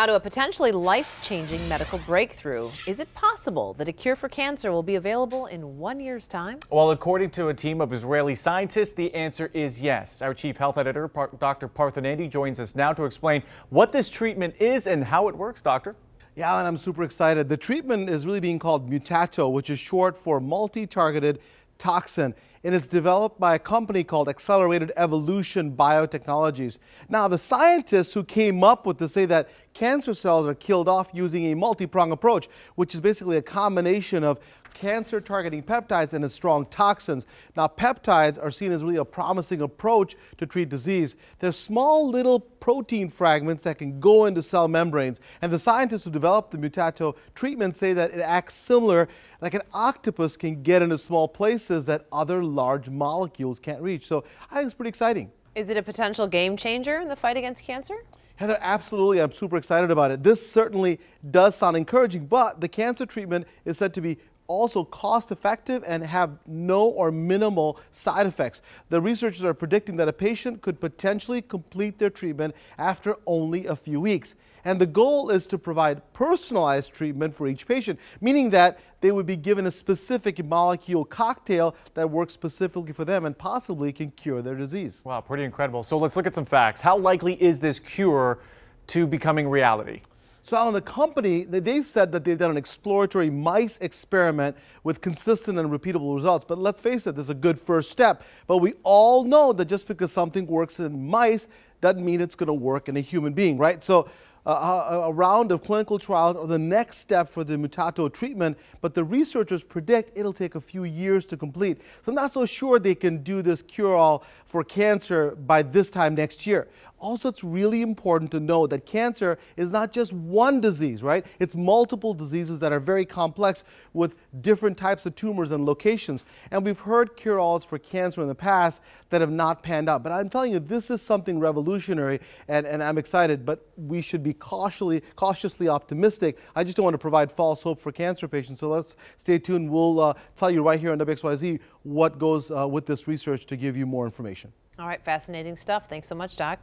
Now to a potentially life-changing medical breakthrough. Is it possible that a cure for cancer will be available in one year's time? Well, according to a team of Israeli scientists, the answer is yes. Our chief health editor, Dr. Partha Nandi, joins us now to explain what this treatment is and how it works, doctor. Yeah, and I'm super excited. The treatment is really being called Mutato, which is short for multi-targeted toxin and it's developed by a company called Accelerated Evolution Biotechnologies. Now, the scientists who came up with this say that cancer cells are killed off using a multi pronged approach, which is basically a combination of cancer targeting peptides and strong toxins. Now, peptides are seen as really a promising approach to treat disease. They're small little protein fragments that can go into cell membranes. And the scientists who developed the Mutato treatment say that it acts similar, like an octopus can get into small places that other large molecules can't reach. So I think it's pretty exciting. Is it a potential game changer in the fight against cancer? Heather, absolutely. I'm super excited about it. This certainly does sound encouraging, but the cancer treatment is said to be also cost effective and have no or minimal side effects. The researchers are predicting that a patient could potentially complete their treatment after only a few weeks. And the goal is to provide personalized treatment for each patient, meaning that they would be given a specific molecule cocktail that works specifically for them and possibly can cure their disease. Wow, pretty incredible. So let's look at some facts. How likely is this cure to becoming reality? So on the company, they've said that they've done an exploratory mice experiment with consistent and repeatable results. But let's face it, this is a good first step. But we all know that just because something works in mice doesn't mean it's going to work in a human being, right? So a, round of clinical trials are the next step for the Mutato treatment, but the researchers predict it'll take a few years to complete. So I'm not so sure they can do this cure-all for cancer by this time next year. Also, it's really important to know that cancer is not just one disease, right? It's multiple diseases that are very complex with different types of tumors and locations. And we've heard cure-alls for cancer in the past that have not panned out. But I'm telling you, this is something revolutionary, and, and I'm excited, but we should be cautiously, cautiously optimistic. I just don't want to provide false hope for cancer patients. So let's stay tuned. We'll uh, tell you right here on WXYZ what goes uh, with this research to give you more information. All right, fascinating stuff. Thanks so much, Doc.